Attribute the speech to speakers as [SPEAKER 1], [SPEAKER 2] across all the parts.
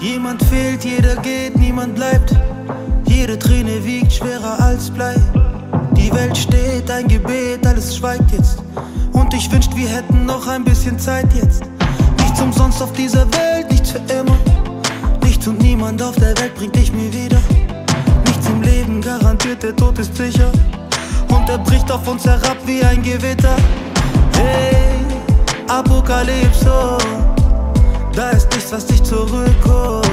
[SPEAKER 1] Jemand fehlt, jeder geht, niemand bleibt. Jede Träne wiegt schwerer als Blei. Die Welt steht, ein Gebet, alles schweigt jetzt. Und ich wünscht, wir hätten noch ein bisschen Zeit jetzt. Nichts umsonst auf dieser Welt, nichts für immer. Nichts und niemand auf der Welt bringt dich mir wieder. Nichts im Leben garantiert, der Tod ist sicher. Und er bricht auf uns herab wie ein Gewitter. Hey, Apokalypse, da ist nichts, was dich zurückholt.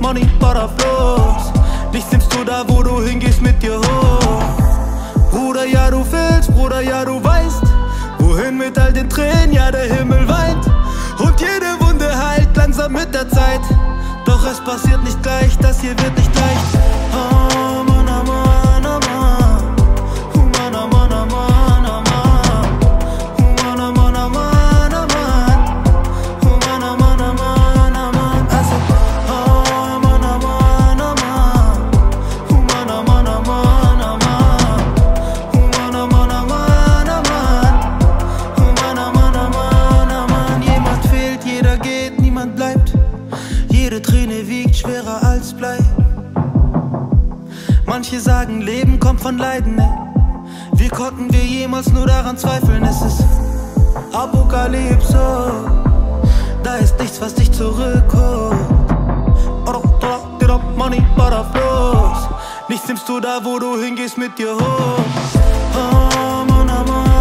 [SPEAKER 1] Money, para Flows. Nichts nimmst du da, wo du hingehst mit dir hoch. Bruder, ja, du willst, Bruder, ja, du weißt. Wohin mit all den Tränen, ja, der Himmel weint. Und jede Wunde heilt langsam mit der Zeit. Doch es passiert nicht gleich, das hier wird nicht leicht. Oh, schwerer als Blei. Manche sagen, Leben kommt von Leiden. Ey. Wie konnten wir jemals nur daran zweifeln? Es ist Apokalypse. Da ist nichts, was dich zurückholt. Nichts nimmst du da, wo du hingehst mit dir hoch. Oh, Mann, oh, Mann.